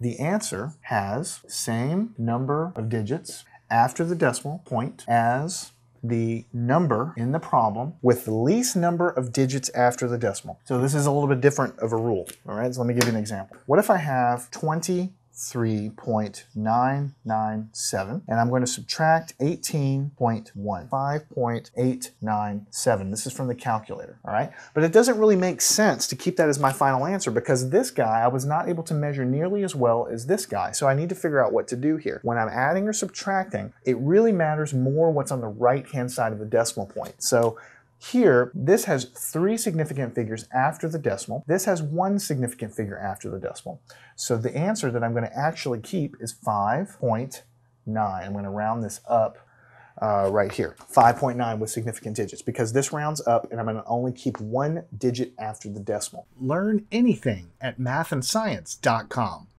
The answer has same number of digits after the decimal point as the number in the problem with the least number of digits after the decimal. So this is a little bit different of a rule, all right? So let me give you an example. What if I have 20 3.997 and I'm going to subtract 18.1 5.897 this is from the calculator all right? But it doesn't really make sense to keep that as my final answer because this guy I was not able to measure nearly as well as this guy. So I need to figure out what to do here. When I'm adding or subtracting it really matters more what's on the right hand side of the decimal point. So here, this has three significant figures after the decimal. This has one significant figure after the decimal. So the answer that I'm going to actually keep is 5.9. I'm going to round this up uh, right here. 5.9 with significant digits because this rounds up and I'm going to only keep one digit after the decimal. Learn anything at mathandscience.com.